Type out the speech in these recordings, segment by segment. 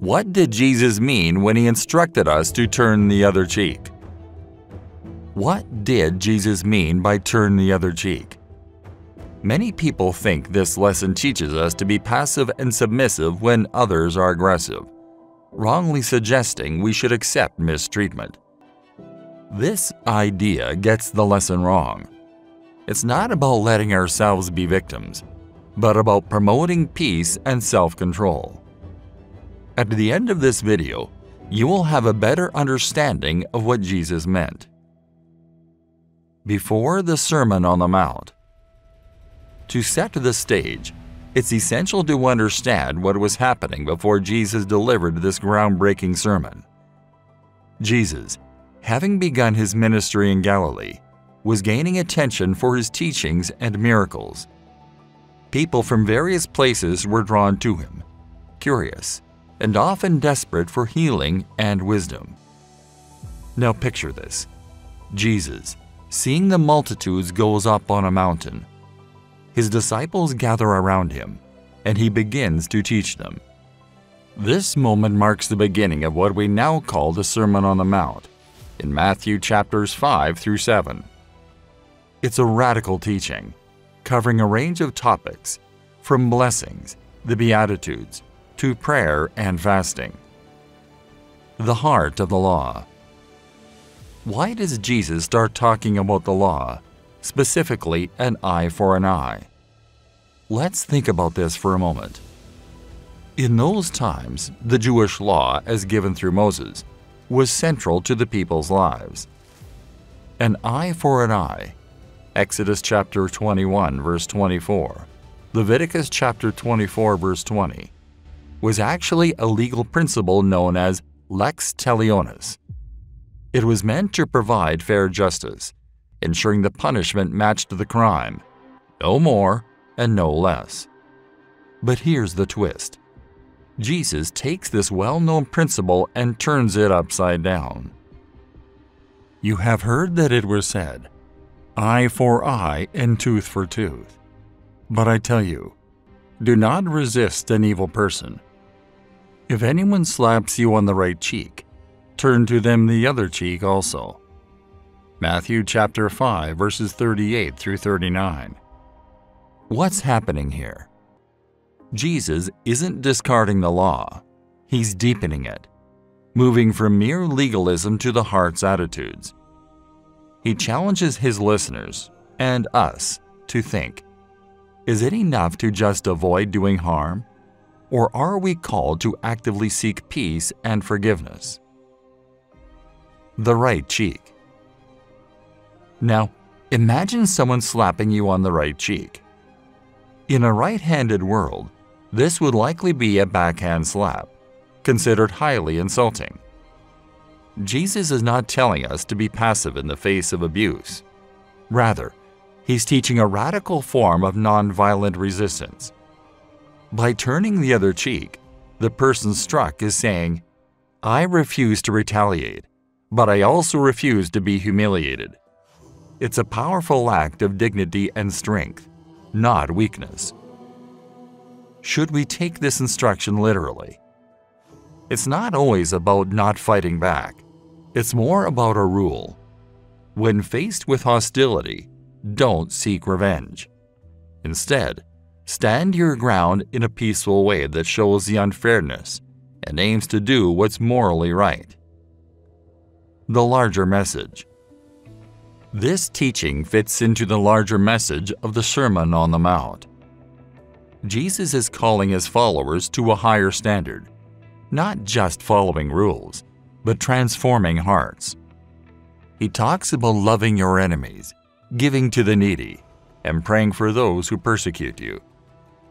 What did Jesus mean when he instructed us to turn the other cheek? What did Jesus mean by turn the other cheek? Many people think this lesson teaches us to be passive and submissive when others are aggressive, wrongly suggesting we should accept mistreatment. This idea gets the lesson wrong. It's not about letting ourselves be victims, but about promoting peace and self-control. At the end of this video, you will have a better understanding of what Jesus meant. Before the Sermon on the Mount To set the stage, it's essential to understand what was happening before Jesus delivered this groundbreaking sermon. Jesus, having begun his ministry in Galilee, was gaining attention for his teachings and miracles. People from various places were drawn to him, curious, and often desperate for healing and wisdom. Now picture this. Jesus, seeing the multitudes, goes up on a mountain. His disciples gather around him, and he begins to teach them. This moment marks the beginning of what we now call the Sermon on the Mount in Matthew chapters 5 through 7. It's a radical teaching, covering a range of topics, from blessings, the Beatitudes, to prayer and fasting. The heart of the law. Why does Jesus start talking about the law, specifically an eye for an eye? Let's think about this for a moment. In those times, the Jewish law, as given through Moses, was central to the people's lives. An eye for an eye. Exodus chapter 21, verse 24. Leviticus chapter 24, verse 20 was actually a legal principle known as lex talionis. It was meant to provide fair justice, ensuring the punishment matched the crime, no more and no less. But here's the twist. Jesus takes this well-known principle and turns it upside down. You have heard that it was said, eye for eye and tooth for tooth. But I tell you, do not resist an evil person. If anyone slaps you on the right cheek, turn to them the other cheek also. Matthew chapter 5 verses 38 through 39. What's happening here? Jesus isn't discarding the law, he's deepening it, moving from mere legalism to the heart's attitudes. He challenges his listeners and us to think, is it enough to just avoid doing harm? Or are we called to actively seek peace and forgiveness? The right cheek. Now, imagine someone slapping you on the right cheek. In a right-handed world, this would likely be a backhand slap, considered highly insulting. Jesus is not telling us to be passive in the face of abuse. Rather, he's teaching a radical form of nonviolent resistance by turning the other cheek, the person struck is saying, I refuse to retaliate, but I also refuse to be humiliated. It's a powerful act of dignity and strength, not weakness. Should we take this instruction literally? It's not always about not fighting back. It's more about a rule. When faced with hostility, don't seek revenge. Instead, Stand your ground in a peaceful way that shows the unfairness and aims to do what's morally right. The larger message. This teaching fits into the larger message of the Sermon on the Mount. Jesus is calling his followers to a higher standard, not just following rules, but transforming hearts. He talks about loving your enemies, giving to the needy, and praying for those who persecute you.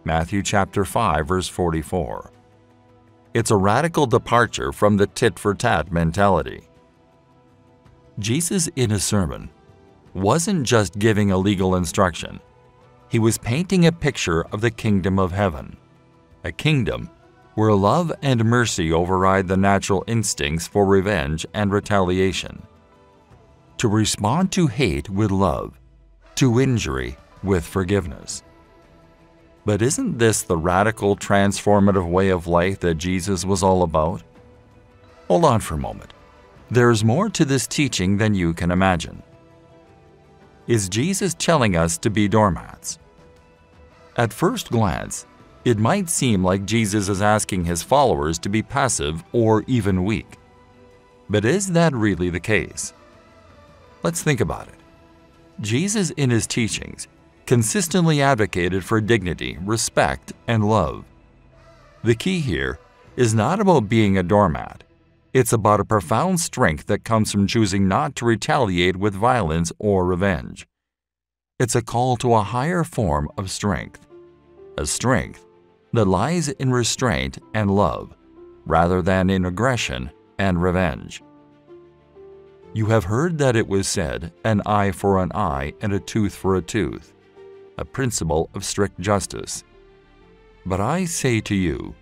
Matthew chapter 5 verse 44. It's a radical departure from the tit-for-tat mentality. Jesus in his sermon wasn't just giving a legal instruction. He was painting a picture of the kingdom of heaven, a kingdom where love and mercy override the natural instincts for revenge and retaliation. To respond to hate with love, to injury with forgiveness. But isn't this the radical, transformative way of life that Jesus was all about? Hold on for a moment. There's more to this teaching than you can imagine. Is Jesus telling us to be doormats? At first glance, it might seem like Jesus is asking his followers to be passive or even weak. But is that really the case? Let's think about it. Jesus, in his teachings, consistently advocated for dignity, respect, and love. The key here is not about being a doormat. It's about a profound strength that comes from choosing not to retaliate with violence or revenge. It's a call to a higher form of strength, a strength that lies in restraint and love rather than in aggression and revenge. You have heard that it was said, an eye for an eye and a tooth for a tooth a principle of strict justice. But I say to you,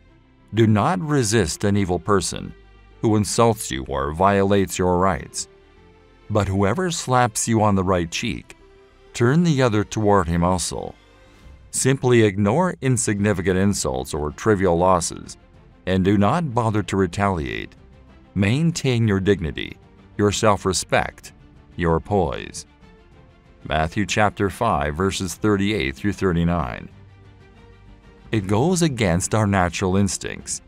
do not resist an evil person who insults you or violates your rights. But whoever slaps you on the right cheek, turn the other toward him also. Simply ignore insignificant insults or trivial losses, and do not bother to retaliate. Maintain your dignity, your self-respect, your poise. Matthew chapter 5 verses 38 through 39. It goes against our natural instincts.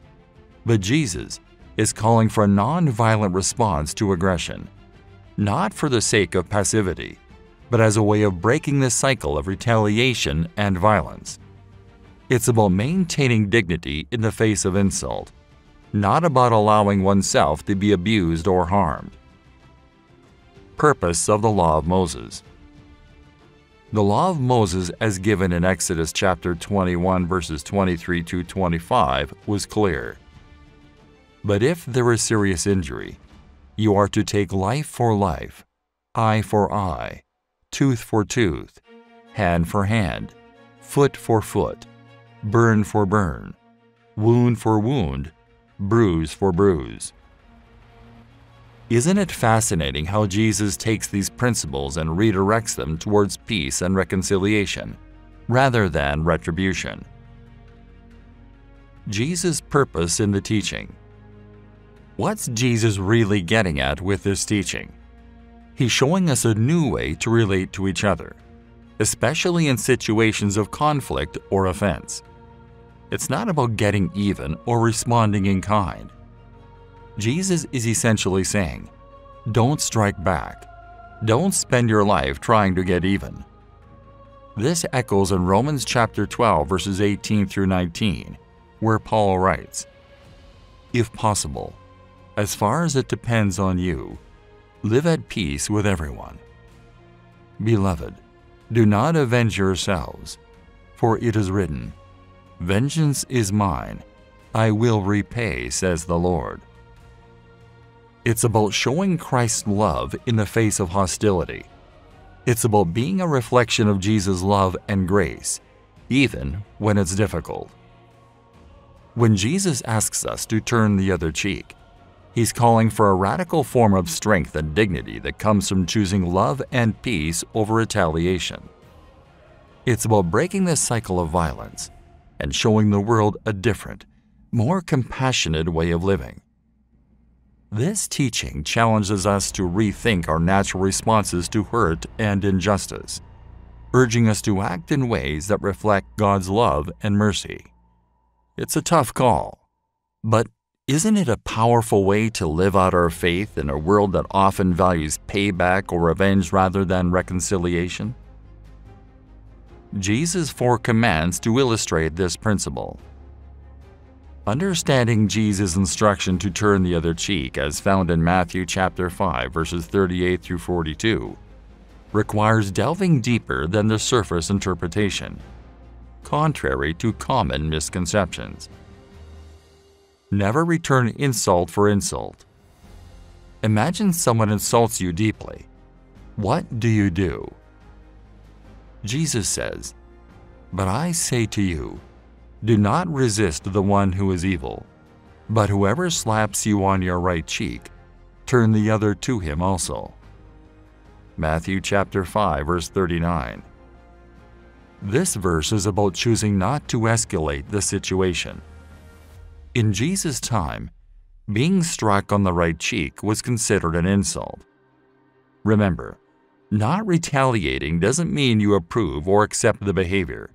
But Jesus is calling for a non-violent response to aggression, not for the sake of passivity, but as a way of breaking the cycle of retaliation and violence. It's about maintaining dignity in the face of insult, not about allowing oneself to be abused or harmed. Purpose of the Law of Moses the law of Moses as given in Exodus chapter 21 verses 23 to 25 was clear. But if there is serious injury, you are to take life for life, eye for eye, tooth for tooth, hand for hand, foot for foot, burn for burn, wound for wound, bruise for bruise. Isn't it fascinating how Jesus takes these principles and redirects them towards peace and reconciliation, rather than retribution? Jesus' purpose in the teaching. What's Jesus really getting at with this teaching? He's showing us a new way to relate to each other, especially in situations of conflict or offense. It's not about getting even or responding in kind. Jesus is essentially saying, don't strike back. Don't spend your life trying to get even. This echoes in Romans chapter 12 verses 18 through 19, where Paul writes, If possible, as far as it depends on you, live at peace with everyone. Beloved, do not avenge yourselves, for it is written, Vengeance is mine, I will repay, says the Lord. It's about showing Christ's love in the face of hostility. It's about being a reflection of Jesus' love and grace, even when it's difficult. When Jesus asks us to turn the other cheek, he's calling for a radical form of strength and dignity that comes from choosing love and peace over retaliation. It's about breaking the cycle of violence and showing the world a different, more compassionate way of living. This teaching challenges us to rethink our natural responses to hurt and injustice, urging us to act in ways that reflect God's love and mercy. It's a tough call, but isn't it a powerful way to live out our faith in a world that often values payback or revenge rather than reconciliation? Jesus' four commands to illustrate this principle. Understanding Jesus' instruction to turn the other cheek as found in Matthew chapter 5 verses 38 through 42 requires delving deeper than the surface interpretation, contrary to common misconceptions. Never return insult for insult. Imagine someone insults you deeply. What do you do? Jesus says, But I say to you, do not resist the one who is evil, but whoever slaps you on your right cheek, turn the other to him also. Matthew chapter 5 verse 39. This verse is about choosing not to escalate the situation. In Jesus' time, being struck on the right cheek was considered an insult. Remember, not retaliating doesn't mean you approve or accept the behavior.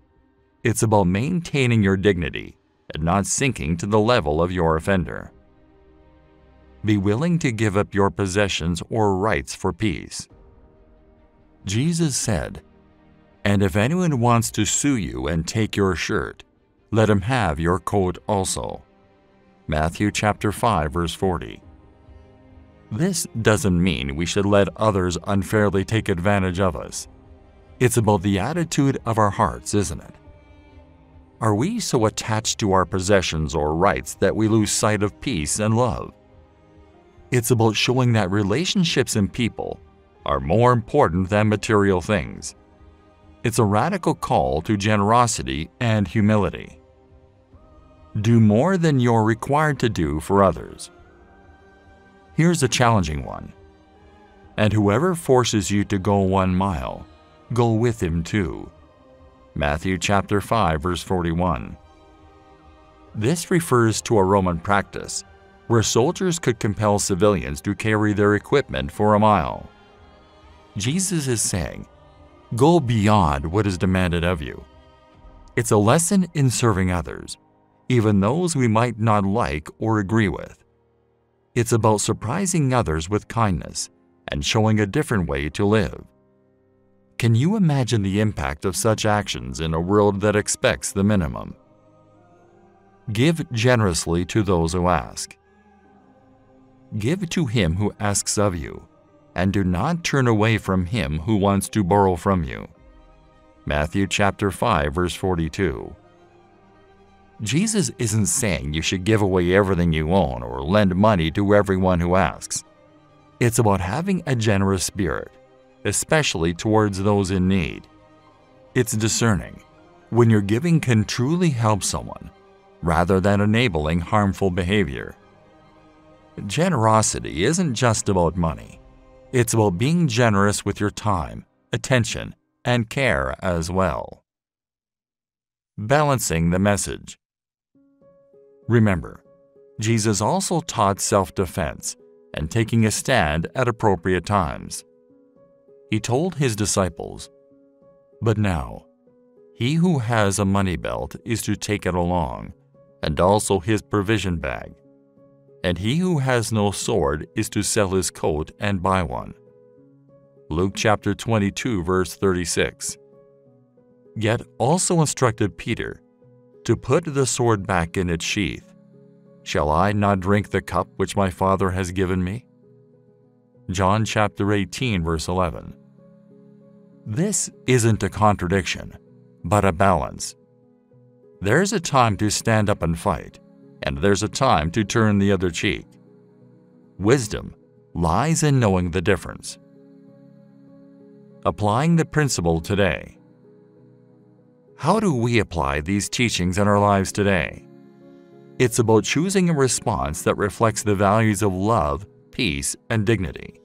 It's about maintaining your dignity and not sinking to the level of your offender. Be willing to give up your possessions or rights for peace. Jesus said, And if anyone wants to sue you and take your shirt, let him have your coat also. Matthew chapter 5 verse 40. This doesn't mean we should let others unfairly take advantage of us. It's about the attitude of our hearts, isn't it? Are we so attached to our possessions or rights that we lose sight of peace and love? It's about showing that relationships and people are more important than material things. It's a radical call to generosity and humility. Do more than you're required to do for others. Here's a challenging one. And whoever forces you to go one mile, go with him too. Matthew chapter 5 verse 41. This refers to a Roman practice where soldiers could compel civilians to carry their equipment for a mile. Jesus is saying, go beyond what is demanded of you. It's a lesson in serving others, even those we might not like or agree with. It's about surprising others with kindness and showing a different way to live. Can you imagine the impact of such actions in a world that expects the minimum? Give generously to those who ask. Give to him who asks of you, and do not turn away from him who wants to borrow from you. Matthew chapter 5 verse 42. Jesus isn't saying you should give away everything you own or lend money to everyone who asks. It's about having a generous spirit, especially towards those in need. It's discerning when your giving can truly help someone rather than enabling harmful behavior. Generosity isn't just about money. It's about being generous with your time, attention, and care as well. Balancing the message. Remember, Jesus also taught self-defense and taking a stand at appropriate times. He told his disciples, But now, he who has a money belt is to take it along, and also his provision bag and he who has no sword is to sell his coat and buy one. Luke chapter 22 verse 36. Yet also instructed Peter to put the sword back in its sheath. Shall I not drink the cup which my Father has given me? John chapter 18 verse 11. This isn't a contradiction, but a balance. There's a time to stand up and fight, and there's a time to turn the other cheek. Wisdom lies in knowing the difference. Applying the principle today. How do we apply these teachings in our lives today? It's about choosing a response that reflects the values of love, peace, and dignity.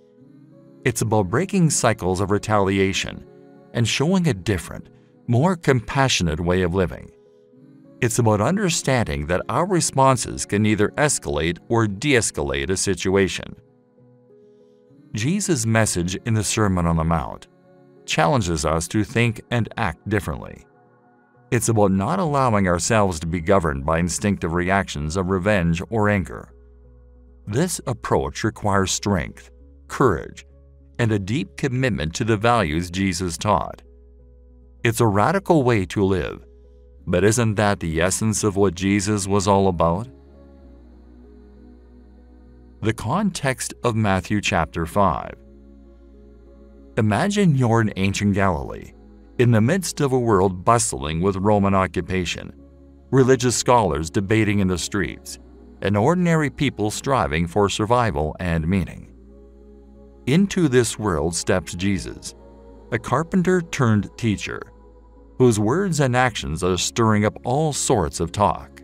It's about breaking cycles of retaliation and showing a different, more compassionate way of living. It's about understanding that our responses can either escalate or de-escalate a situation. Jesus' message in the Sermon on the Mount challenges us to think and act differently. It's about not allowing ourselves to be governed by instinctive reactions of revenge or anger. This approach requires strength, courage, and a deep commitment to the values Jesus taught. It's a radical way to live but isn't that the essence of what Jesus was all about? The context of Matthew chapter 5. Imagine you're in ancient Galilee, in the midst of a world bustling with Roman occupation, religious scholars debating in the streets, and ordinary people striving for survival and meaning. Into this world steps Jesus, a carpenter turned teacher whose words and actions are stirring up all sorts of talk.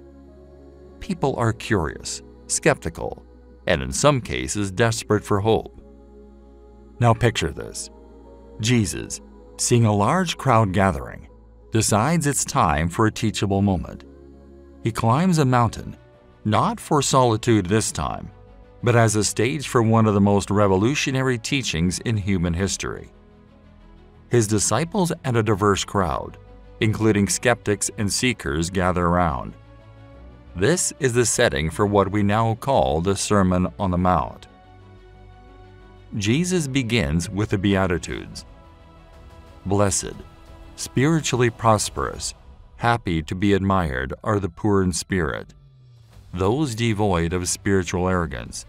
People are curious, skeptical, and in some cases desperate for hope. Now picture this. Jesus, seeing a large crowd gathering, decides it's time for a teachable moment. He climbs a mountain, not for solitude this time, but as a stage for one of the most revolutionary teachings in human history. His disciples and a diverse crowd, including skeptics and seekers, gather around. This is the setting for what we now call the Sermon on the Mount. Jesus begins with the Beatitudes. Blessed, spiritually prosperous, happy to be admired are the poor in spirit, those devoid of spiritual arrogance,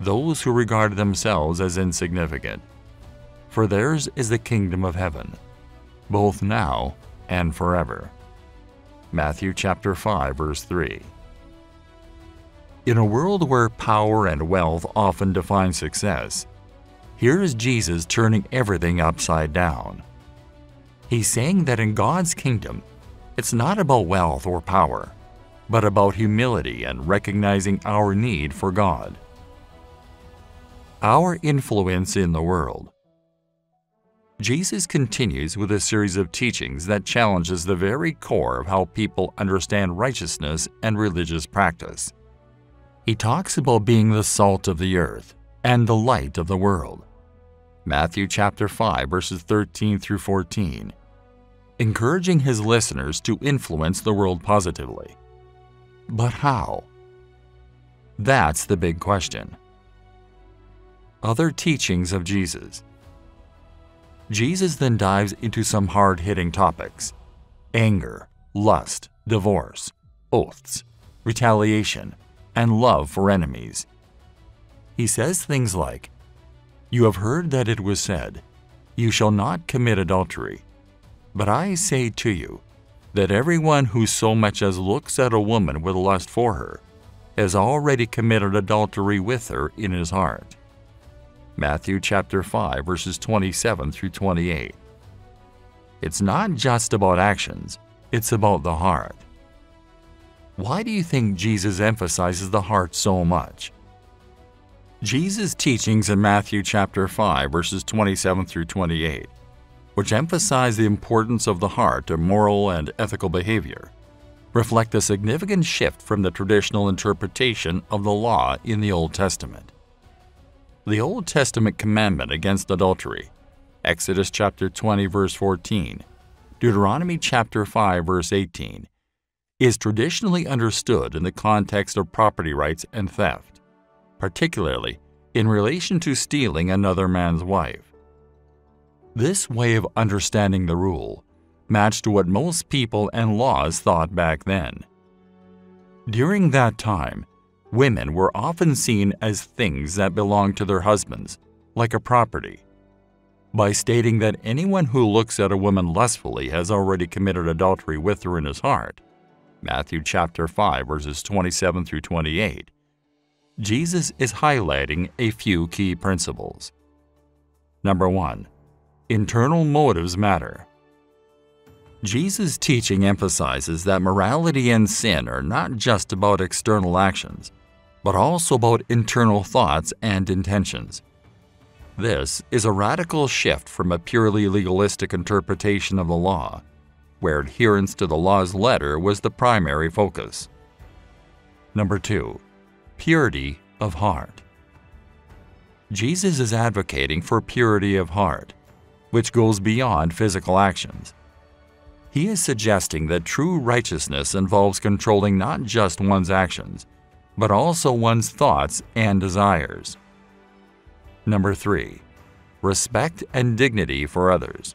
those who regard themselves as insignificant. For theirs is the kingdom of heaven, both now and forever. Matthew chapter 5 verse 3. In a world where power and wealth often define success, here is Jesus turning everything upside down. He's saying that in God's kingdom, it's not about wealth or power, but about humility and recognizing our need for God. Our influence in the world. Jesus continues with a series of teachings that challenges the very core of how people understand righteousness and religious practice. He talks about being the salt of the earth and the light of the world. Matthew chapter 5 verses 13 through 14. Encouraging his listeners to influence the world positively. But how? That's the big question. Other teachings of Jesus. Jesus then dives into some hard-hitting topics. Anger, lust, divorce, oaths, retaliation, and love for enemies. He says things like, You have heard that it was said, You shall not commit adultery. But I say to you, that everyone who so much as looks at a woman with lust for her has already committed adultery with her in his heart. Matthew chapter 5 verses 27 through 28. It's not just about actions, it's about the heart. Why do you think Jesus emphasizes the heart so much? Jesus' teachings in Matthew chapter 5 verses 27 through 28, which emphasize the importance of the heart to moral and ethical behavior, reflect a significant shift from the traditional interpretation of the law in the Old Testament. The Old Testament commandment against adultery, Exodus chapter 20 verse 14, Deuteronomy chapter 5 verse 18, is traditionally understood in the context of property rights and theft, particularly in relation to stealing another man's wife. This way of understanding the rule matched what most people and laws thought back then. During that time, women were often seen as things that belonged to their husbands, like a property. By stating that anyone who looks at a woman lustfully has already committed adultery with her in his heart, Matthew chapter 5 verses 27 through 28, Jesus is highlighting a few key principles. Number 1. Internal motives matter. Jesus' teaching emphasizes that morality and sin are not just about external actions, but also about internal thoughts and intentions. This is a radical shift from a purely legalistic interpretation of the law where adherence to the law's letter was the primary focus. Number 2. Purity of heart. Jesus is advocating for purity of heart, which goes beyond physical actions. He is suggesting that true righteousness involves controlling not just one's actions, but also one's thoughts and desires. Number 3. Respect and dignity for others.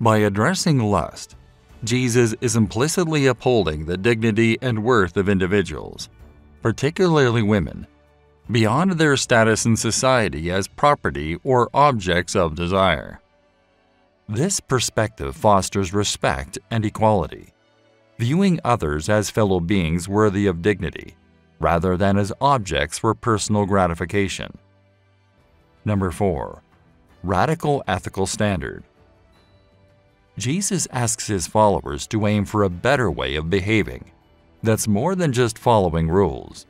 By addressing lust, Jesus is implicitly upholding the dignity and worth of individuals, particularly women, beyond their status in society as property or objects of desire. This perspective fosters respect and equality, viewing others as fellow beings worthy of dignity, rather than as objects for personal gratification. Number 4. Radical Ethical Standard Jesus asks his followers to aim for a better way of behaving that's more than just following rules.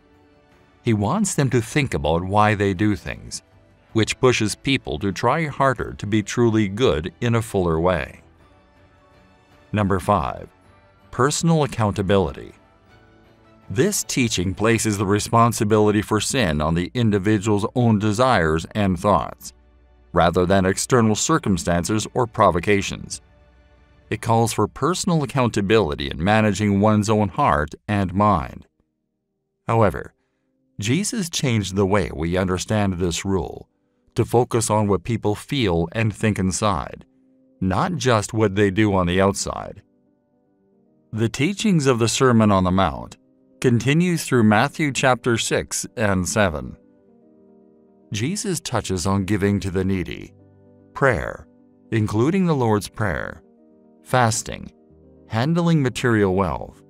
He wants them to think about why they do things, which pushes people to try harder to be truly good in a fuller way. Number 5. Personal accountability. This teaching places the responsibility for sin on the individual's own desires and thoughts, rather than external circumstances or provocations. It calls for personal accountability in managing one's own heart and mind. However, Jesus changed the way we understand this rule to focus on what people feel and think inside, not just what they do on the outside. The teachings of the Sermon on the Mount continues through Matthew chapter 6 and 7. Jesus touches on giving to the needy, prayer, including the Lord's Prayer, fasting, handling material wealth,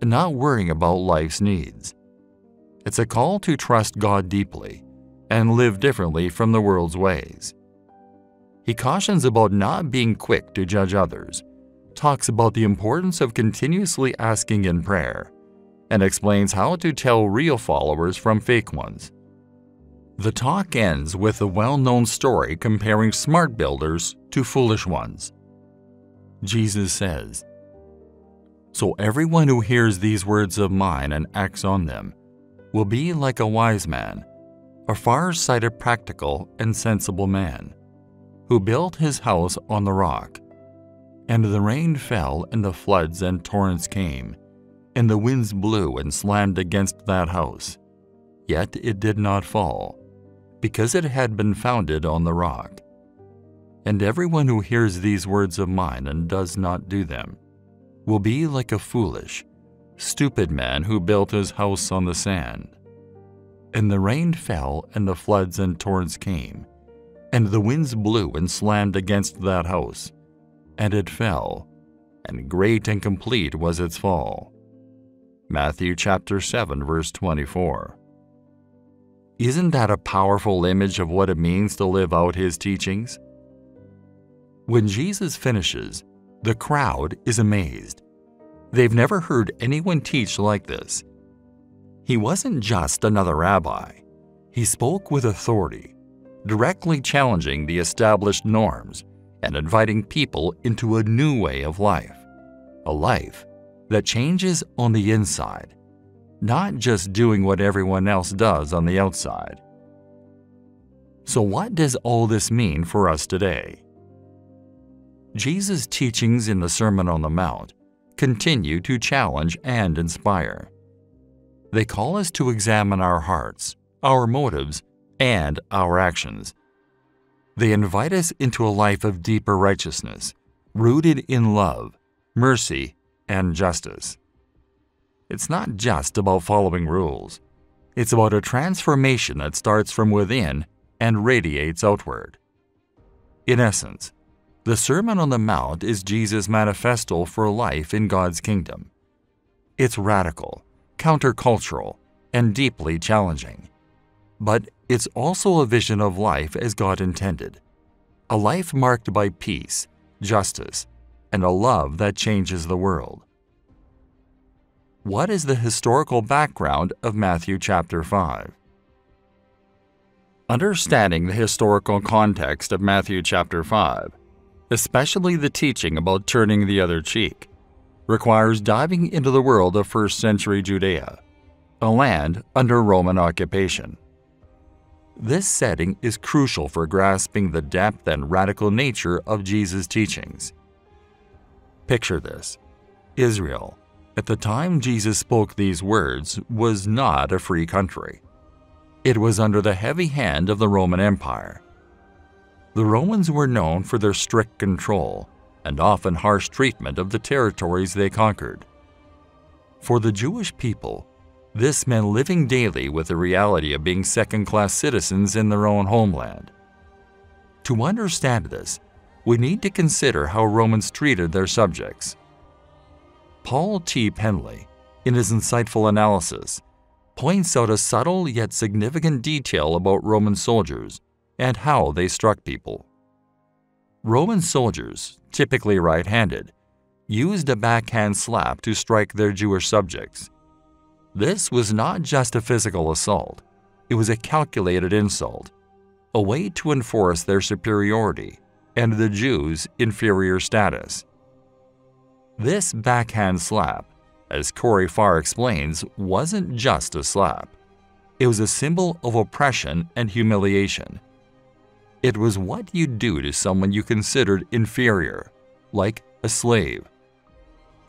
and not worrying about life's needs. It's a call to trust God deeply and live differently from the world's ways. He cautions about not being quick to judge others, talks about the importance of continuously asking in prayer, and explains how to tell real followers from fake ones. The talk ends with a well known story comparing smart builders to foolish ones. Jesus says, So everyone who hears these words of mine and acts on them will be like a wise man, a far sighted, practical, and sensible man, who built his house on the rock. And the rain fell, and the floods and torrents came, and the winds blew and slammed against that house. Yet it did not fall, because it had been founded on the rock. And everyone who hears these words of mine and does not do them will be like a foolish, stupid man who built his house on the sand. And the rain fell, and the floods and torrents came, and the winds blew and slammed against that house, and it fell, and great and complete was its fall. Matthew chapter 7 verse 24. Isn't that a powerful image of what it means to live out his teachings? When Jesus finishes, the crowd is amazed. They've never heard anyone teach like this. He wasn't just another rabbi. He spoke with authority, directly challenging the established norms and inviting people into a new way of life. A life that changes on the inside, not just doing what everyone else does on the outside. So, what does all this mean for us today? Jesus' teachings in the Sermon on the Mount continue to challenge and inspire. They call us to examine our hearts, our motives, and our actions. They invite us into a life of deeper righteousness, rooted in love, mercy, and justice. It's not just about following rules. It's about a transformation that starts from within and radiates outward. In essence, the Sermon on the Mount is Jesus' manifesto for life in God's kingdom. It's radical, countercultural, and deeply challenging. But it's also a vision of life as God intended a life marked by peace, justice, and a love that changes the world. What is the historical background of Matthew chapter 5? Understanding the historical context of Matthew chapter 5 especially the teaching about turning the other cheek, requires diving into the world of first century Judea, a land under Roman occupation. This setting is crucial for grasping the depth and radical nature of Jesus' teachings. Picture this Israel, at the time Jesus spoke these words, was not a free country. It was under the heavy hand of the Roman Empire the Romans were known for their strict control and often harsh treatment of the territories they conquered. For the Jewish people, this meant living daily with the reality of being second class citizens in their own homeland. To understand this, we need to consider how Romans treated their subjects. Paul T. Penley, in his insightful analysis, points out a subtle yet significant detail about Roman soldiers and how they struck people. Roman soldiers, typically right handed, used a backhand slap to strike their Jewish subjects. This was not just a physical assault, it was a calculated insult, a way to enforce their superiority and the Jews' inferior status. This backhand slap, as Corey Farr explains, wasn't just a slap. It was a symbol of oppression and humiliation. It was what you'd do to someone you considered inferior, like a slave.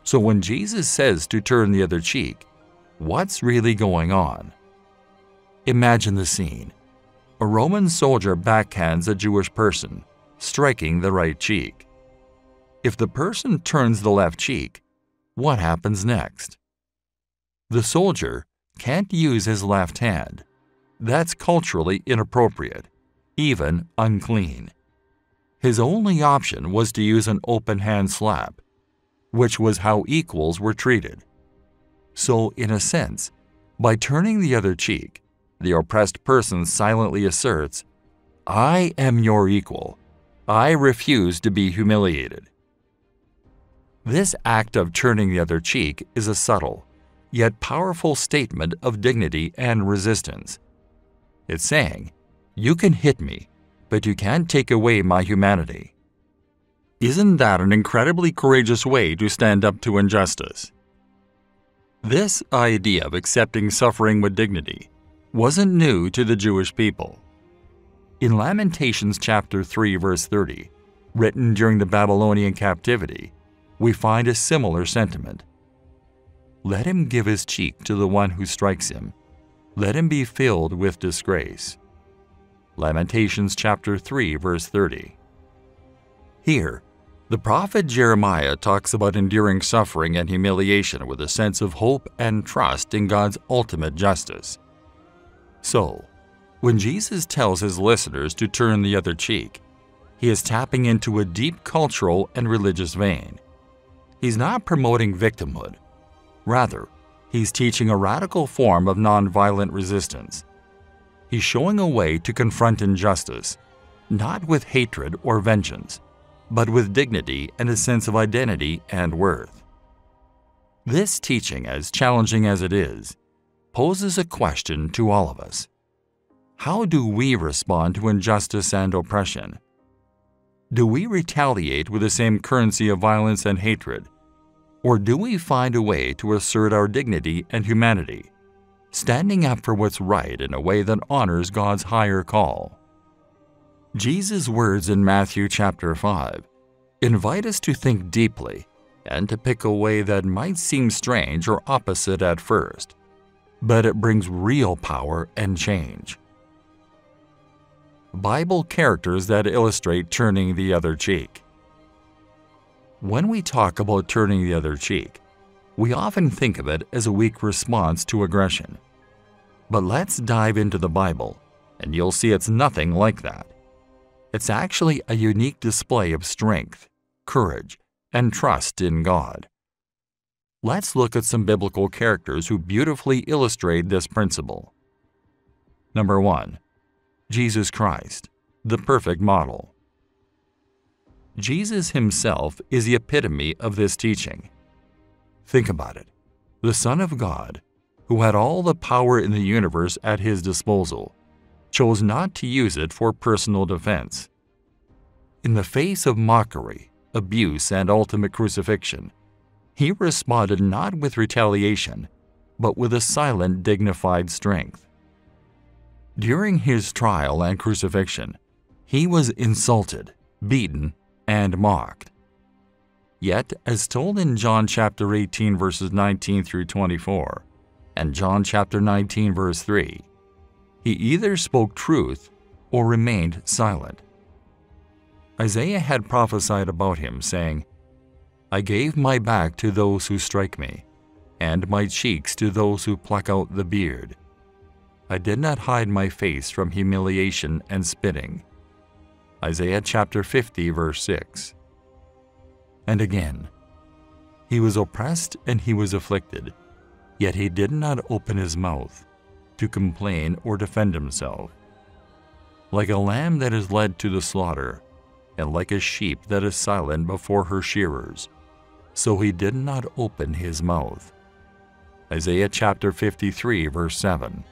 So when Jesus says to turn the other cheek, what's really going on? Imagine the scene. A Roman soldier backhands a Jewish person, striking the right cheek. If the person turns the left cheek, what happens next? The soldier can't use his left hand. That's culturally inappropriate, even unclean. His only option was to use an open hand slap, which was how equals were treated. So, in a sense, by turning the other cheek, the oppressed person silently asserts, I am your equal. I refuse to be humiliated. This act of turning the other cheek is a subtle, yet powerful statement of dignity and resistance. It's saying, You can hit me, but you can't take away my humanity. Isn't that an incredibly courageous way to stand up to injustice? This idea of accepting suffering with dignity wasn't new to the Jewish people. In Lamentations chapter 3 verse 30, written during the Babylonian captivity, we find a similar sentiment. Let him give his cheek to the one who strikes him. Let him be filled with disgrace. Lamentations chapter 3 verse 30. Here, the prophet Jeremiah talks about enduring suffering and humiliation with a sense of hope and trust in God's ultimate justice. So, when Jesus tells his listeners to turn the other cheek, he is tapping into a deep cultural and religious vein. He's not promoting victimhood. Rather, he's teaching a radical form of nonviolent resistance. He's showing a way to confront injustice, not with hatred or vengeance, but with dignity and a sense of identity and worth. This teaching, as challenging as it is, poses a question to all of us. How do we respond to injustice and oppression? Do we retaliate with the same currency of violence and hatred? Or do we find a way to assert our dignity and humanity, standing up for what's right in a way that honors God's higher call? Jesus' words in Matthew chapter 5 invite us to think deeply and to pick a way that might seem strange or opposite at first but it brings real power and change. Bible characters that illustrate turning the other cheek. When we talk about turning the other cheek, we often think of it as a weak response to aggression. But let's dive into the Bible, and you'll see it's nothing like that. It's actually a unique display of strength, courage, and trust in God. Let's look at some biblical characters who beautifully illustrate this principle. Number 1. Jesus Christ, the perfect model. Jesus himself is the epitome of this teaching. Think about it. The Son of God, who had all the power in the universe at his disposal, chose not to use it for personal defense. In the face of mockery, abuse, and ultimate crucifixion, he responded not with retaliation, but with a silent, dignified strength. During his trial and crucifixion, he was insulted, beaten, and mocked. Yet, as told in John chapter 18 verses 19 through 24 and John chapter 19 verse 3, he either spoke truth or remained silent. Isaiah had prophesied about him, saying, I gave my back to those who strike me, and my cheeks to those who pluck out the beard. I did not hide my face from humiliation and spitting. Isaiah chapter 50, verse 6. And again, he was oppressed and he was afflicted, yet he did not open his mouth to complain or defend himself. Like a lamb that is led to the slaughter, and like a sheep that is silent before her shearers, so he did not open his mouth. Isaiah chapter 53 verse 7.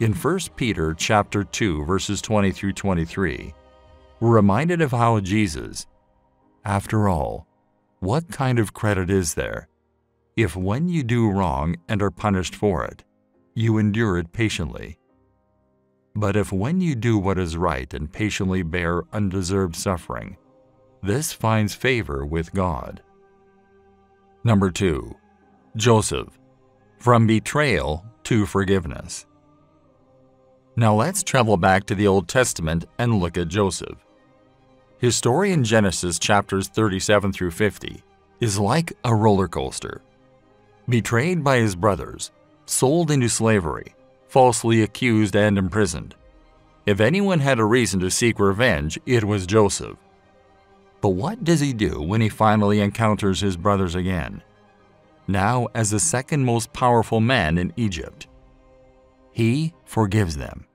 In 1 Peter chapter 2 verses 20 through 23, we're reminded of how Jesus, after all, What kind of credit is there if when you do wrong and are punished for it, you endure it patiently? But if when you do what is right and patiently bear undeserved suffering, this finds favor with God. Number 2. Joseph From Betrayal to Forgiveness. Now let's travel back to the Old Testament and look at Joseph. His story in Genesis chapters 37 through 50 is like a roller coaster. Betrayed by his brothers, sold into slavery, falsely accused and imprisoned. If anyone had a reason to seek revenge, it was Joseph. But what does he do when he finally encounters his brothers again? Now, as the second most powerful man in Egypt, he forgives them.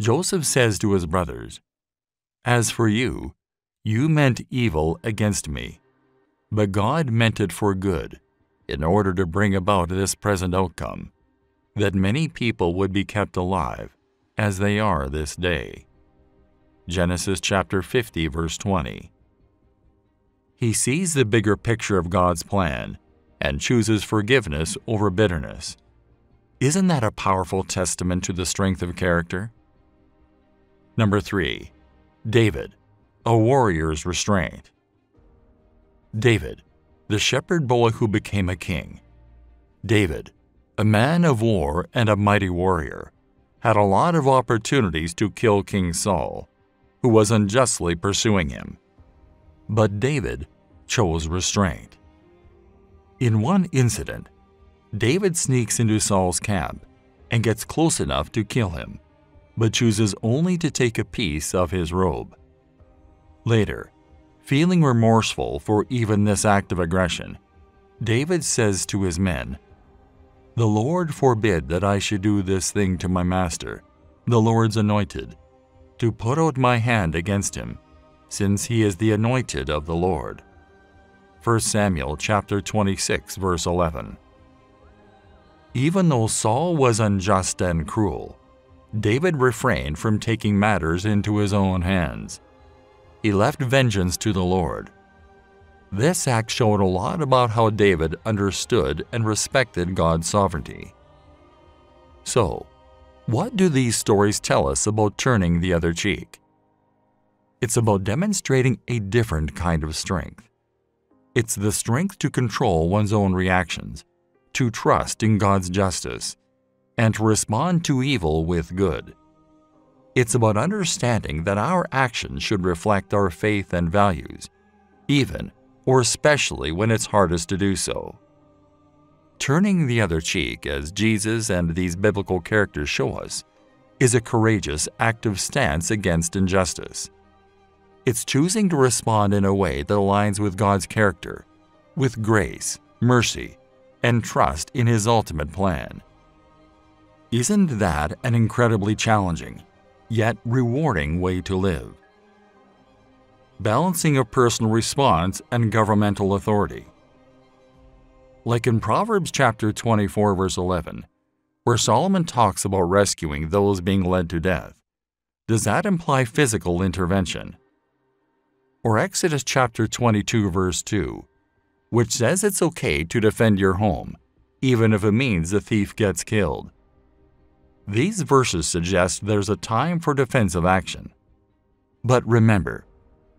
Joseph says to his brothers, As for you, you meant evil against me, but God meant it for good, in order to bring about this present outcome, that many people would be kept alive, as they are this day. Genesis chapter 50 verse 20. He sees the bigger picture of God's plan and chooses forgiveness over bitterness. Isn't that a powerful testament to the strength of character? Number 3. David, a warrior's restraint. David, the shepherd boy who became a king. David, a man of war and a mighty warrior, had a lot of opportunities to kill King Saul, who was unjustly pursuing him. But David chose restraint. In one incident, David sneaks into Saul's camp and gets close enough to kill him, but chooses only to take a piece of his robe. Later, feeling remorseful for even this act of aggression, David says to his men, the Lord forbid that I should do this thing to my master, the Lord's anointed, to put out my hand against him, since he is the anointed of the Lord. 1 Samuel chapter 26 verse 11. Even though Saul was unjust and cruel, David refrained from taking matters into his own hands. He left vengeance to the Lord this act showed a lot about how David understood and respected God's sovereignty. So, what do these stories tell us about turning the other cheek? It's about demonstrating a different kind of strength. It's the strength to control one's own reactions, to trust in God's justice, and to respond to evil with good. It's about understanding that our actions should reflect our faith and values, even or especially when it's hardest to do so. Turning the other cheek, as Jesus and these biblical characters show us, is a courageous, active stance against injustice. It's choosing to respond in a way that aligns with God's character, with grace, mercy, and trust in His ultimate plan. Isn't that an incredibly challenging, yet rewarding way to live? balancing of personal response and governmental authority. Like in Proverbs chapter 24 verse 11, where Solomon talks about rescuing those being led to death, does that imply physical intervention? Or Exodus chapter 22 verse 2, which says it's okay to defend your home, even if it means the thief gets killed. These verses suggest there's a time for defensive action. But remember,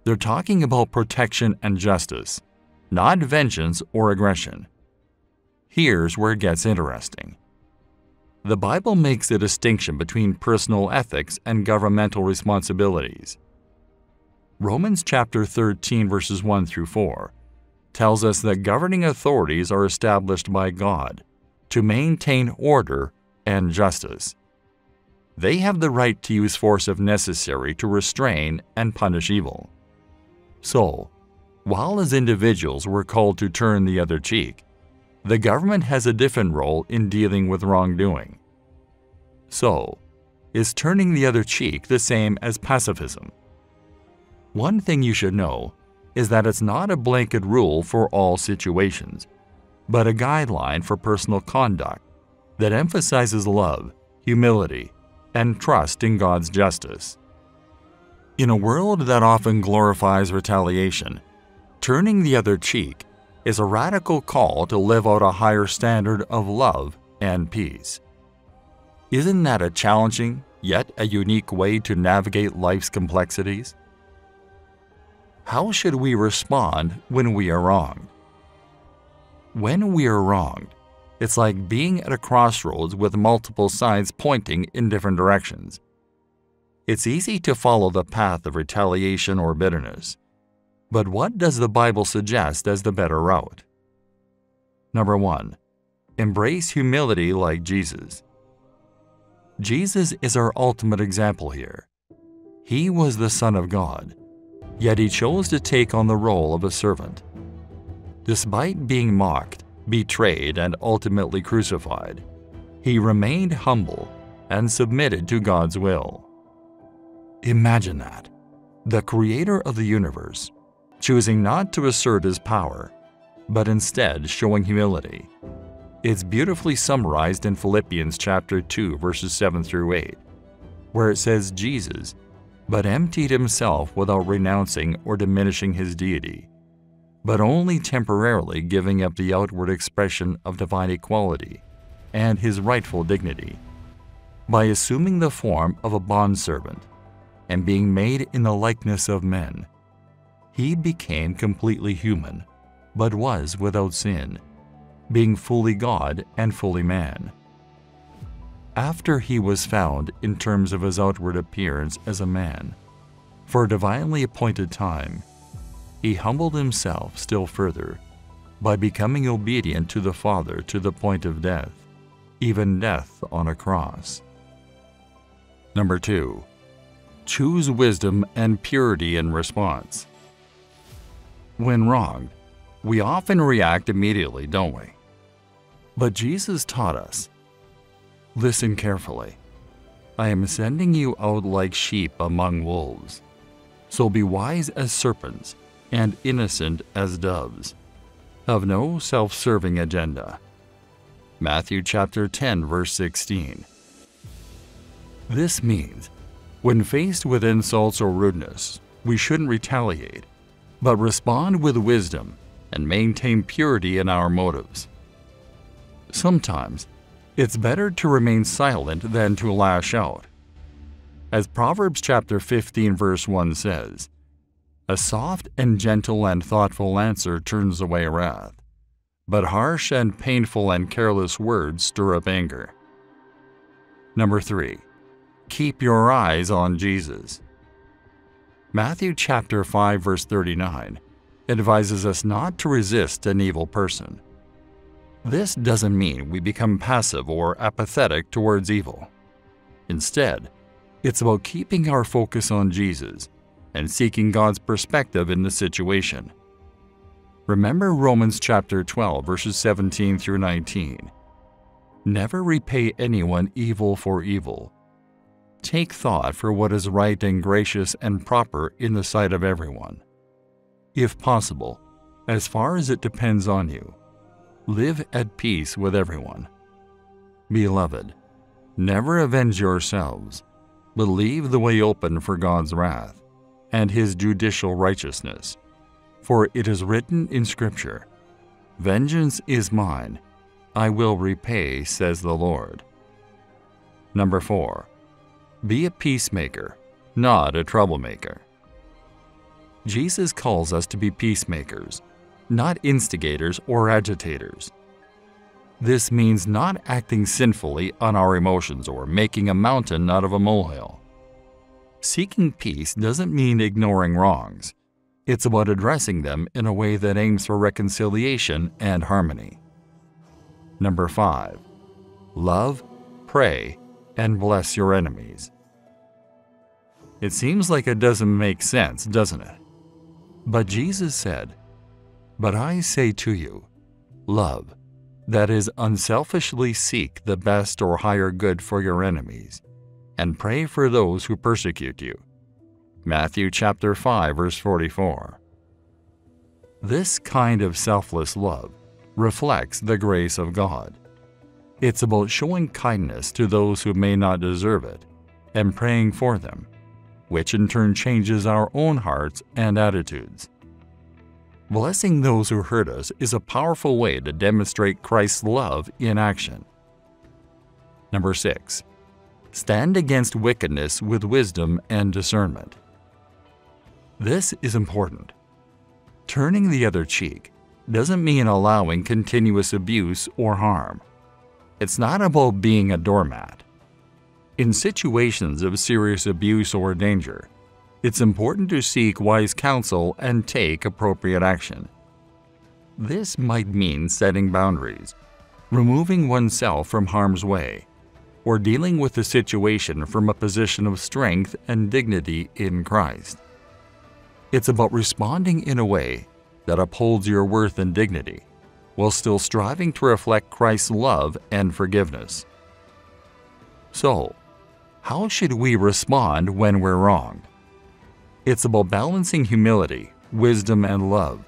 they're talking about protection and justice, not vengeance or aggression. Here's where it gets interesting. The Bible makes a distinction between personal ethics and governmental responsibilities. Romans chapter 13 verses 1 through 4 tells us that governing authorities are established by God to maintain order and justice. They have the right to use force if necessary to restrain and punish evil. So, while as individuals we're called to turn the other cheek, the government has a different role in dealing with wrongdoing. So, is turning the other cheek the same as pacifism? One thing you should know is that it's not a blanket rule for all situations, but a guideline for personal conduct that emphasizes love, humility, and trust in God's justice. In a world that often glorifies retaliation, Turning the other cheek is a radical call to live out a higher standard of love and peace. Isn't that a challenging, yet a unique way to navigate life's complexities? How should we respond when we are wronged? When we are wronged, it's like being at a crossroads with multiple sides pointing in different directions. It's easy to follow the path of retaliation or bitterness. But what does the Bible suggest as the better route? Number 1. Embrace humility like Jesus. Jesus is our ultimate example here. He was the Son of God, yet he chose to take on the role of a servant. Despite being mocked, betrayed, and ultimately crucified, he remained humble and submitted to God's will. Imagine that. The creator of the universe, choosing not to assert his power, but instead showing humility. It's beautifully summarized in Philippians chapter 2 verses 7 through 8, where it says Jesus, but emptied himself without renouncing or diminishing his deity, but only temporarily giving up the outward expression of divine equality and his rightful dignity, by assuming the form of a bondservant and being made in the likeness of men. He became completely human, but was without sin, being fully God and fully man. After he was found in terms of his outward appearance as a man, for a divinely appointed time, he humbled himself still further by becoming obedient to the Father to the point of death, even death on a cross. Number 2 choose wisdom and purity in response. When wronged, we often react immediately, don't we? But Jesus taught us Listen carefully. I am sending you out like sheep among wolves. So be wise as serpents and innocent as doves. of no self serving agenda. Matthew chapter 10, verse 16. This means when faced with insults or rudeness, we shouldn't retaliate, but respond with wisdom and maintain purity in our motives. Sometimes, it's better to remain silent than to lash out. As Proverbs chapter 15 verse 1 says, A soft and gentle and thoughtful answer turns away wrath, but harsh and painful and careless words stir up anger. Number 3 keep your eyes on Jesus. Matthew chapter 5 verse 39 advises us not to resist an evil person. This doesn't mean we become passive or apathetic towards evil. Instead, it's about keeping our focus on Jesus and seeking God's perspective in the situation. Remember Romans chapter 12 verses 17 through 19. Never repay anyone evil for evil, Take thought for what is right and gracious and proper in the sight of everyone. If possible, as far as it depends on you, live at peace with everyone. Beloved, never avenge yourselves, but leave the way open for God's wrath and His judicial righteousness. For it is written in Scripture, Vengeance is mine, I will repay, says the Lord. Number 4. Be a peacemaker, not a troublemaker. Jesus calls us to be peacemakers, not instigators or agitators. This means not acting sinfully on our emotions or making a mountain out of a molehill. Seeking peace doesn't mean ignoring wrongs. It's about addressing them in a way that aims for reconciliation and harmony. Number 5. Love, pray, and bless your enemies. It seems like it doesn't make sense, doesn't it? But Jesus said, But I say to you, love, that is, unselfishly seek the best or higher good for your enemies, and pray for those who persecute you. Matthew chapter 5 verse 44. This kind of selfless love reflects the grace of God. It's about showing kindness to those who may not deserve it and praying for them, which in turn changes our own hearts and attitudes. Blessing those who hurt us is a powerful way to demonstrate Christ's love in action. Number 6. Stand against wickedness with wisdom and discernment. This is important. Turning the other cheek doesn't mean allowing continuous abuse or harm. It's not about being a doormat. In situations of serious abuse or danger, it's important to seek wise counsel and take appropriate action. This might mean setting boundaries, removing oneself from harm's way, or dealing with the situation from a position of strength and dignity in Christ. It's about responding in a way that upholds your worth and dignity, while still striving to reflect Christ's love and forgiveness. So, how should we respond when we're wrong? It's about balancing humility, wisdom, and love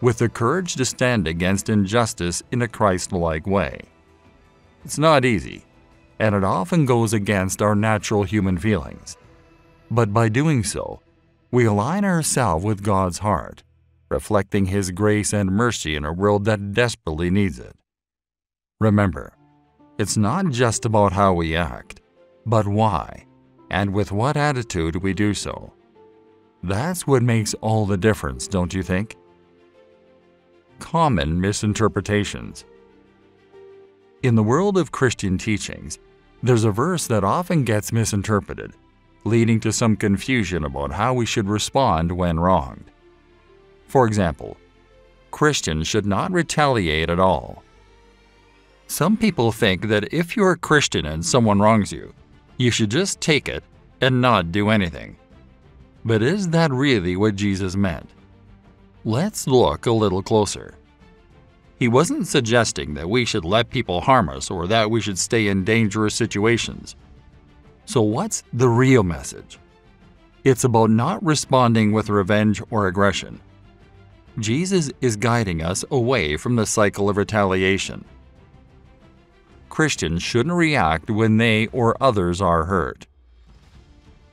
with the courage to stand against injustice in a Christ like way. It's not easy, and it often goes against our natural human feelings. But by doing so, we align ourselves with God's heart, reflecting His grace and mercy in a world that desperately needs it. Remember, it's not just about how we act, but why, and with what attitude we do so. That's what makes all the difference, don't you think? Common misinterpretations. In the world of Christian teachings, there's a verse that often gets misinterpreted, leading to some confusion about how we should respond when wronged. For example, Christians should not retaliate at all. Some people think that if you're a Christian and someone wrongs you, you should just take it and not do anything. But is that really what Jesus meant? Let's look a little closer. He wasn't suggesting that we should let people harm us or that we should stay in dangerous situations. So, what's the real message? It's about not responding with revenge or aggression. Jesus is guiding us away from the cycle of retaliation. Christians shouldn't react when they or others are hurt.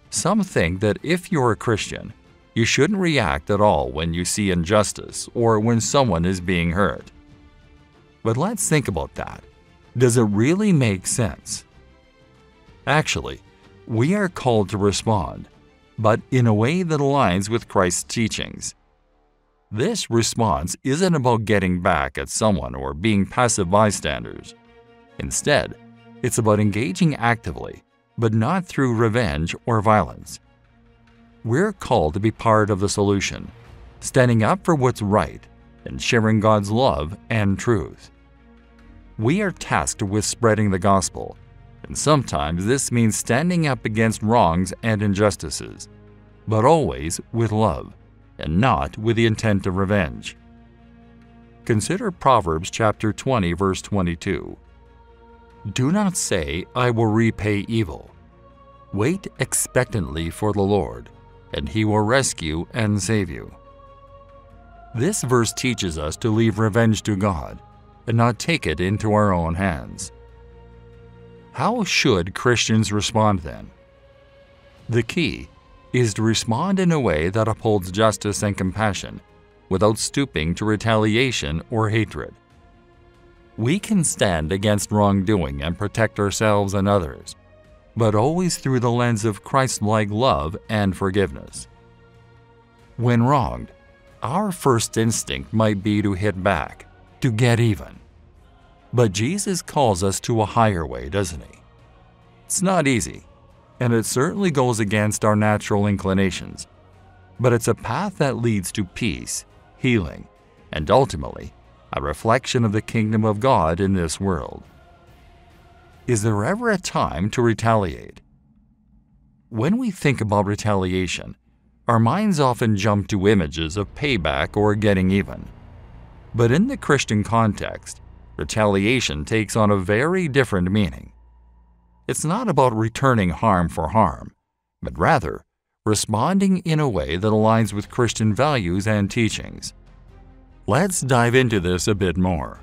Some think that if you're a Christian, you shouldn't react at all when you see injustice or when someone is being hurt. But let's think about that. Does it really make sense? Actually, we are called to respond, but in a way that aligns with Christ's teachings. This response isn't about getting back at someone or being passive bystanders. Instead, it's about engaging actively, but not through revenge or violence. We're called to be part of the solution, standing up for what's right and sharing God's love and truth. We are tasked with spreading the gospel, and sometimes this means standing up against wrongs and injustices, but always with love and not with the intent of revenge. Consider Proverbs chapter 20 verse 22. Do not say, I will repay evil. Wait expectantly for the Lord, and he will rescue and save you. This verse teaches us to leave revenge to God and not take it into our own hands. How should Christians respond then? The key is to respond in a way that upholds justice and compassion without stooping to retaliation or hatred. We can stand against wrongdoing and protect ourselves and others, but always through the lens of Christ like love and forgiveness. When wronged, our first instinct might be to hit back, to get even. But Jesus calls us to a higher way, doesn't he? It's not easy, and it certainly goes against our natural inclinations. But it's a path that leads to peace, healing, and ultimately, a reflection of the kingdom of God in this world. Is there ever a time to retaliate? When we think about retaliation, our minds often jump to images of payback or getting even. But in the Christian context, retaliation takes on a very different meaning. It's not about returning harm for harm, but rather responding in a way that aligns with Christian values and teachings. Let's dive into this a bit more.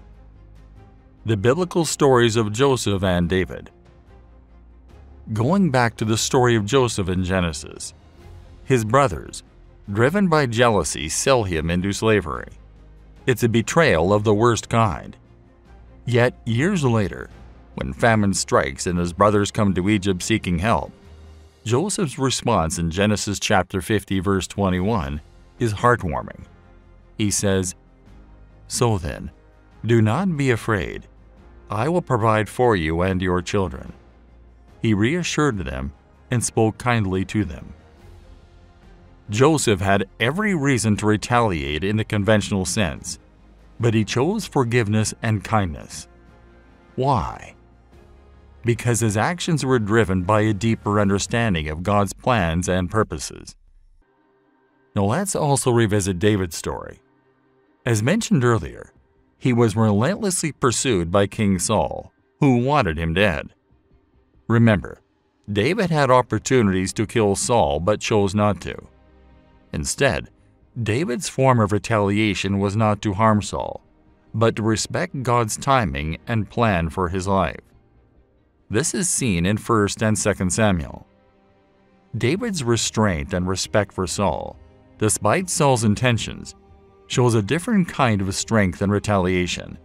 The biblical stories of Joseph and David. Going back to the story of Joseph in Genesis, his brothers, driven by jealousy, sell him into slavery. It's a betrayal of the worst kind. Yet, years later, when famine strikes and his brothers come to Egypt seeking help, Joseph's response in Genesis chapter 50 verse 21 is heartwarming. He says, So then, do not be afraid. I will provide for you and your children. He reassured them and spoke kindly to them. Joseph had every reason to retaliate in the conventional sense, but he chose forgiveness and kindness. Why? Because his actions were driven by a deeper understanding of God's plans and purposes. Now let's also revisit David's story. As mentioned earlier, he was relentlessly pursued by King Saul, who wanted him dead. Remember, David had opportunities to kill Saul but chose not to. Instead, David's form of retaliation was not to harm Saul, but to respect God's timing and plan for his life. This is seen in 1st and 2nd Samuel. David's restraint and respect for Saul, despite Saul's intentions, shows a different kind of strength and retaliation,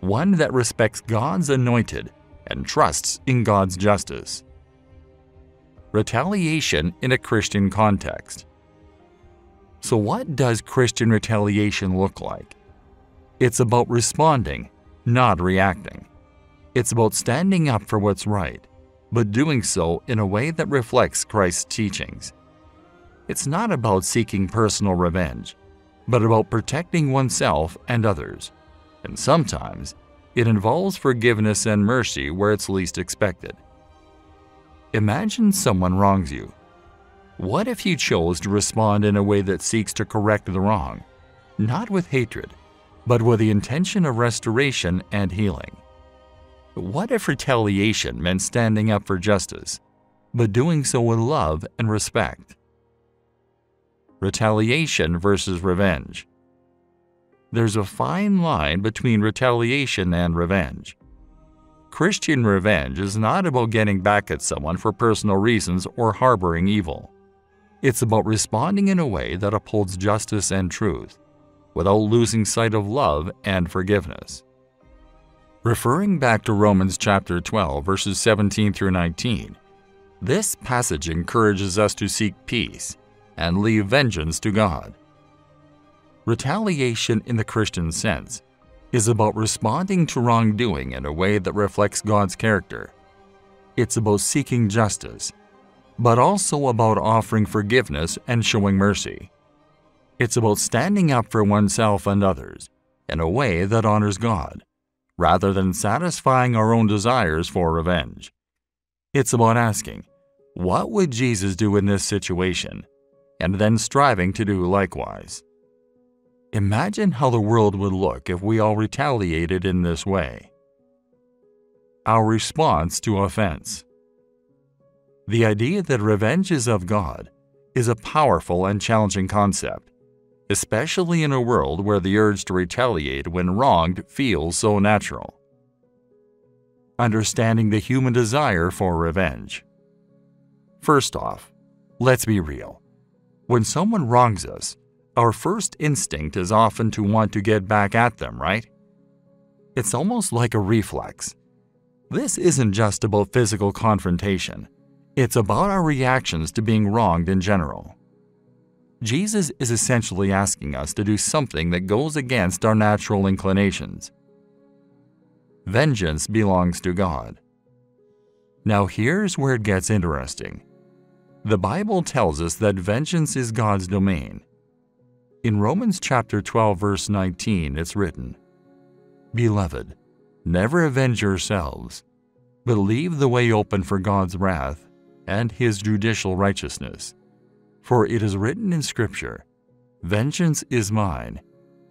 one that respects God's anointed and trusts in God's justice. Retaliation in a Christian context. So, what does Christian retaliation look like? It's about responding, not reacting. It's about standing up for what's right, but doing so in a way that reflects Christ's teachings. It's not about seeking personal revenge, but about protecting oneself and others. And sometimes, it involves forgiveness and mercy where it's least expected. Imagine someone wrongs you. What if you chose to respond in a way that seeks to correct the wrong, not with hatred, but with the intention of restoration and healing? What if retaliation meant standing up for justice, but doing so with love and respect? retaliation versus revenge. There's a fine line between retaliation and revenge. Christian revenge is not about getting back at someone for personal reasons or harboring evil. It's about responding in a way that upholds justice and truth, without losing sight of love and forgiveness. Referring back to Romans chapter 12 verses 17 through 19, this passage encourages us to seek peace and leave vengeance to God. Retaliation in the Christian sense is about responding to wrongdoing in a way that reflects God's character. It's about seeking justice, but also about offering forgiveness and showing mercy. It's about standing up for oneself and others in a way that honors God, rather than satisfying our own desires for revenge. It's about asking, what would Jesus do in this situation? and then striving to do likewise. Imagine how the world would look if we all retaliated in this way. Our response to offense. The idea that revenge is of God is a powerful and challenging concept, especially in a world where the urge to retaliate when wronged feels so natural. Understanding the human desire for revenge. First off, let's be real. When someone wrongs us, our first instinct is often to want to get back at them, right? It's almost like a reflex. This isn't just about physical confrontation, it's about our reactions to being wronged in general. Jesus is essentially asking us to do something that goes against our natural inclinations. Vengeance belongs to God. Now, here's where it gets interesting. The Bible tells us that vengeance is God's domain. In Romans chapter 12 verse 19 it's written, Beloved, never avenge yourselves, but leave the way open for God's wrath and his judicial righteousness. For it is written in Scripture, Vengeance is mine,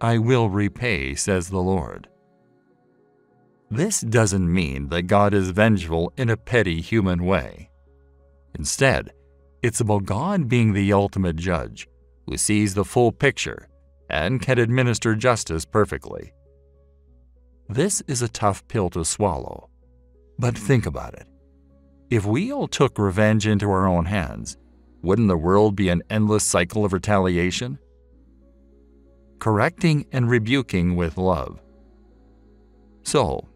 I will repay, says the Lord. This doesn't mean that God is vengeful in a petty human way. Instead, it's about God being the ultimate judge, who sees the full picture and can administer justice perfectly. This is a tough pill to swallow, but think about it. If we all took revenge into our own hands, wouldn't the world be an endless cycle of retaliation? correcting and rebuking with love. So,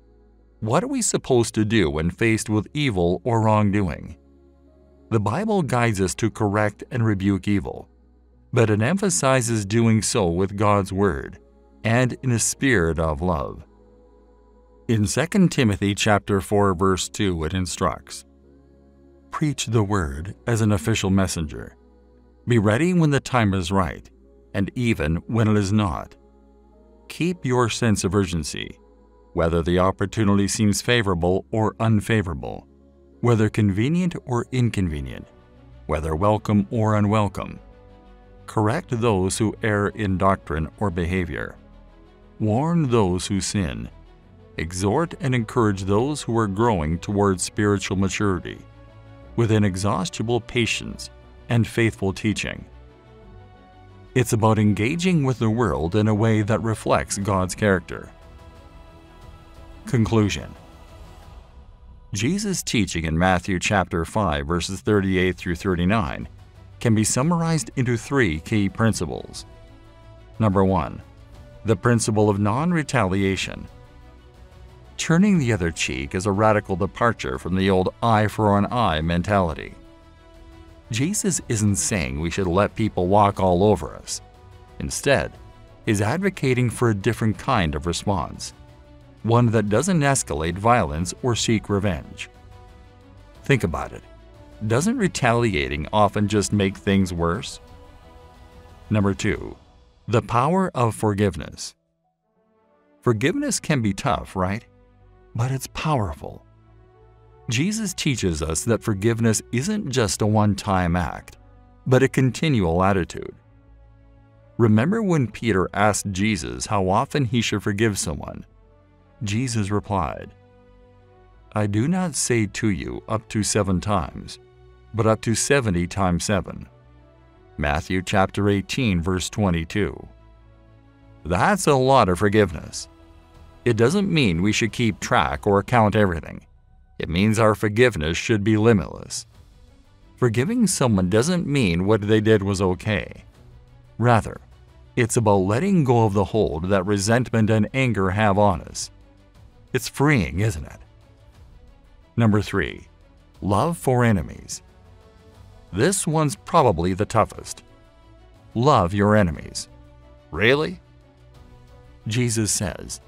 what are we supposed to do when faced with evil or wrongdoing? The Bible guides us to correct and rebuke evil, but it emphasizes doing so with God's Word and in a spirit of love. In 2 Timothy chapter 4 verse 2 it instructs, Preach the word as an official messenger. Be ready when the time is right, and even when it is not. Keep your sense of urgency, whether the opportunity seems favorable or unfavorable whether convenient or inconvenient, whether welcome or unwelcome. Correct those who err in doctrine or behavior. Warn those who sin. Exhort and encourage those who are growing towards spiritual maturity with inexhaustible patience and faithful teaching. It's about engaging with the world in a way that reflects God's character. Conclusion Jesus' teaching in Matthew chapter 5 verses 38 through 39 can be summarized into three key principles. Number 1. The principle of non-retaliation. Turning the other cheek is a radical departure from the old eye for an eye mentality. Jesus isn't saying we should let people walk all over us. Instead, he's advocating for a different kind of response one that doesn't escalate violence or seek revenge. Think about it. Doesn't retaliating often just make things worse? Number 2. The power of forgiveness. Forgiveness can be tough, right? But it's powerful. Jesus teaches us that forgiveness isn't just a one-time act, but a continual attitude. Remember when Peter asked Jesus how often he should forgive someone? Jesus replied, I do not say to you up to seven times, but up to seventy times seven. Matthew chapter 18 verse 22. That's a lot of forgiveness. It doesn't mean we should keep track or count everything. It means our forgiveness should be limitless. Forgiving someone doesn't mean what they did was okay. Rather, it's about letting go of the hold that resentment and anger have on us it's freeing, isn't it? Number 3. Love for enemies. This one's probably the toughest. Love your enemies. Really? Jesus says,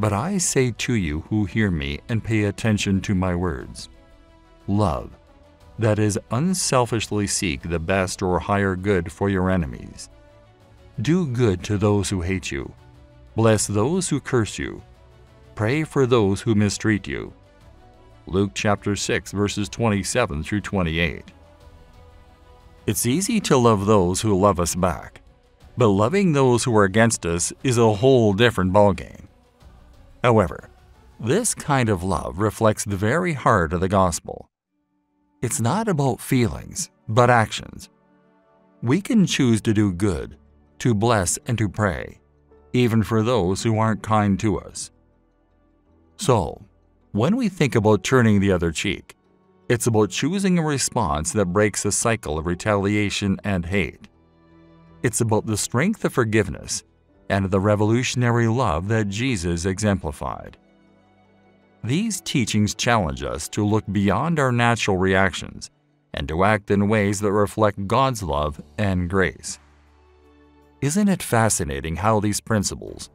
But I say to you who hear me and pay attention to my words, love, that is, unselfishly seek the best or higher good for your enemies. Do good to those who hate you. Bless those who curse you. Pray for those who mistreat you. Luke chapter 6 verses 27 through 28. It's easy to love those who love us back, but loving those who are against us is a whole different ballgame. However, this kind of love reflects the very heart of the gospel. It's not about feelings, but actions. We can choose to do good, to bless and to pray, even for those who aren't kind to us. So, when we think about turning the other cheek, it's about choosing a response that breaks a cycle of retaliation and hate. It's about the strength of forgiveness and the revolutionary love that Jesus exemplified. These teachings challenge us to look beyond our natural reactions and to act in ways that reflect God's love and grace. Isn't it fascinating how these principles,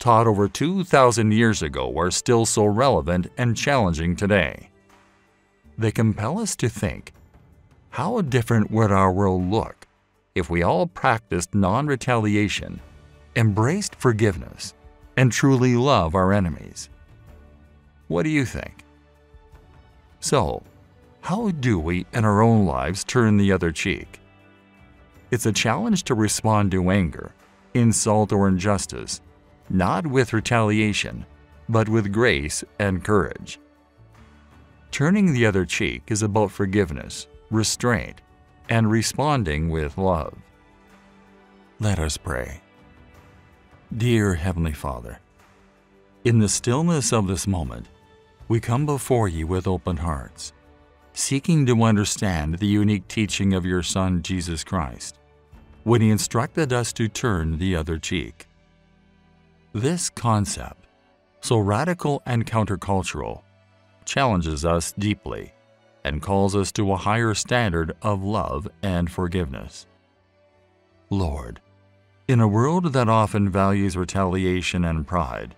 taught over 2,000 years ago are still so relevant and challenging today. They compel us to think, how different would our world look if we all practiced non-retaliation, embraced forgiveness, and truly love our enemies? What do you think? So, how do we in our own lives turn the other cheek? It's a challenge to respond to anger, insult, or injustice not with retaliation, but with grace and courage. Turning the other cheek is about forgiveness, restraint, and responding with love. Let us pray. Dear Heavenly Father, in the stillness of this moment, we come before you with open hearts, seeking to understand the unique teaching of your Son, Jesus Christ. when he instructed us to turn the other cheek. This concept, so radical and countercultural, challenges us deeply and calls us to a higher standard of love and forgiveness. Lord, in a world that often values retaliation and pride,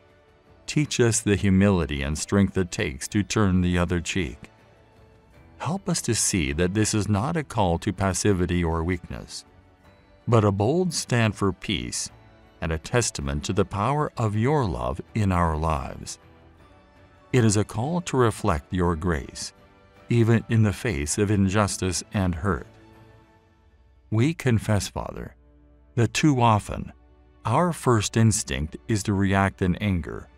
teach us the humility and strength it takes to turn the other cheek. Help us to see that this is not a call to passivity or weakness, but a bold stand for peace and a testament to the power of your love in our lives. It is a call to reflect your grace even in the face of injustice and hurt. We confess, Father, that too often our first instinct is to react in anger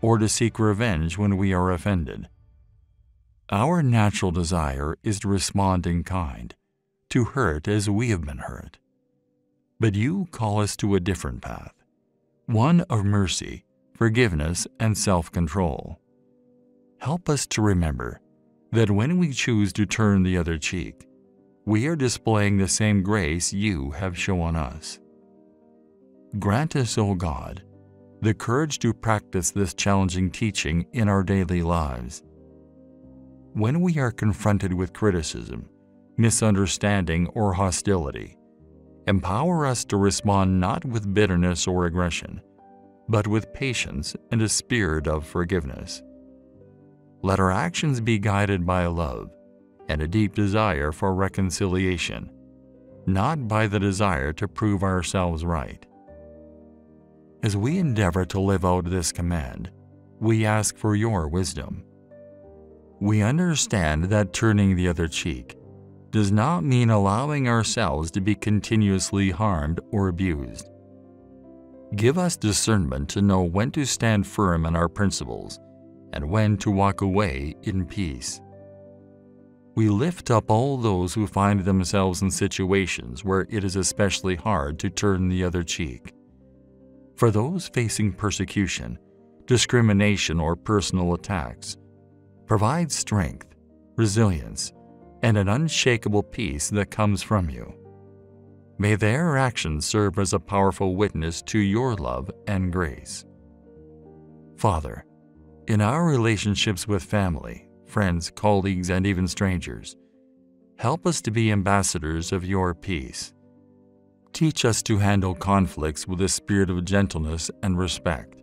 or to seek revenge when we are offended. Our natural desire is to respond in kind, to hurt as we have been hurt. But you call us to a different path, one of mercy, forgiveness, and self control. Help us to remember that when we choose to turn the other cheek, we are displaying the same grace you have shown us. Grant us, O God, the courage to practice this challenging teaching in our daily lives. When we are confronted with criticism, misunderstanding, or hostility, empower us to respond not with bitterness or aggression, but with patience and a spirit of forgiveness. Let our actions be guided by love and a deep desire for reconciliation, not by the desire to prove ourselves right. As we endeavor to live out this command, we ask for your wisdom. We understand that turning the other cheek does not mean allowing ourselves to be continuously harmed or abused. Give us discernment to know when to stand firm in our principles and when to walk away in peace. We lift up all those who find themselves in situations where it is especially hard to turn the other cheek. For those facing persecution, discrimination, or personal attacks, provide strength, resilience, and an unshakable peace that comes from you. May their actions serve as a powerful witness to your love and grace. Father, in our relationships with family, friends, colleagues, and even strangers, help us to be ambassadors of your peace. Teach us to handle conflicts with a spirit of gentleness and respect,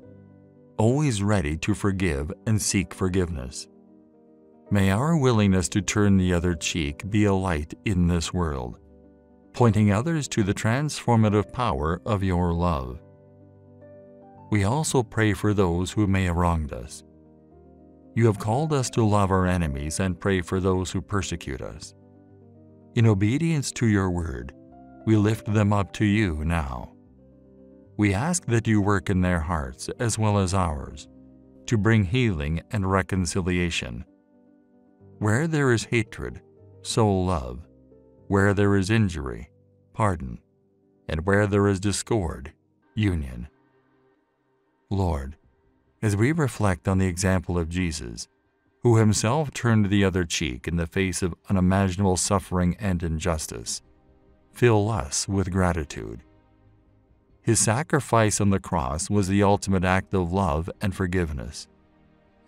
always ready to forgive and seek forgiveness. May our willingness to turn the other cheek be a light in this world, pointing others to the transformative power of your love. We also pray for those who may have wronged us you have called us to love our enemies and pray for those who persecute us. In obedience to your word, we lift them up to you now. We ask that you work in their hearts as well as ours to bring healing and reconciliation. Where there is hatred, sow love. Where there is injury, pardon. And where there is discord, union. Lord, as we reflect on the example of Jesus, who himself turned the other cheek in the face of unimaginable suffering and injustice, fill us with gratitude. His sacrifice on the cross was the ultimate act of love and forgiveness,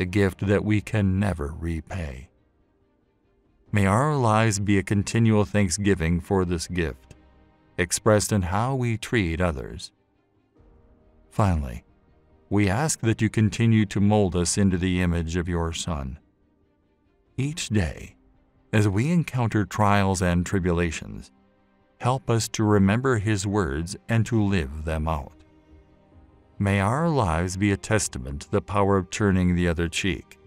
a gift that we can never repay. May our lives be a continual thanksgiving for this gift, expressed in how we treat others. Finally, we ask that you continue to mold us into the image of your Son. Each day, as we encounter trials and tribulations, help us to remember His words and to live them out. May our lives be a testament to the power of turning the other cheek,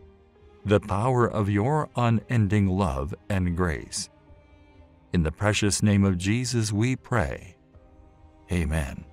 the power of your unending love and grace. In the precious name of Jesus we pray. Amen.